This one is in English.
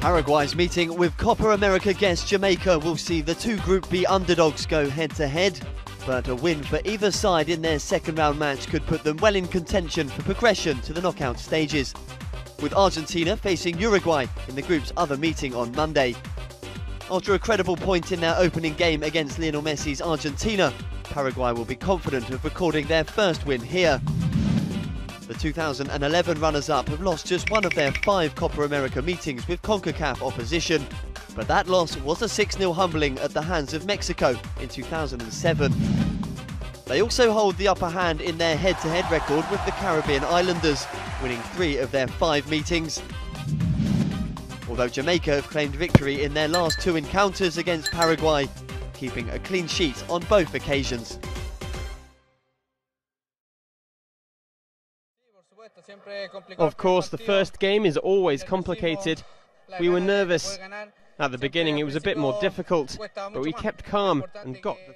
Paraguay's meeting with Copa America guest Jamaica will see the two Group B underdogs go head to head. But a win for either side in their second round match could put them well in contention for progression to the knockout stages. With Argentina facing Uruguay in the group's other meeting on Monday. After a credible point in their opening game against Lionel Messi's Argentina, Paraguay will be confident of recording their first win here. The 2011 runners-up have lost just one of their five Copa America meetings with CONCACAF opposition, but that loss was a 6-0 humbling at the hands of Mexico in 2007. They also hold the upper hand in their head-to-head record with the Caribbean Islanders, winning three of their five meetings. Although Jamaica have claimed victory in their last two encounters against Paraguay, keeping a clean sheet on both occasions. Of course, the first game is always complicated. We were nervous. At the beginning, it was a bit more difficult, but we kept calm and got the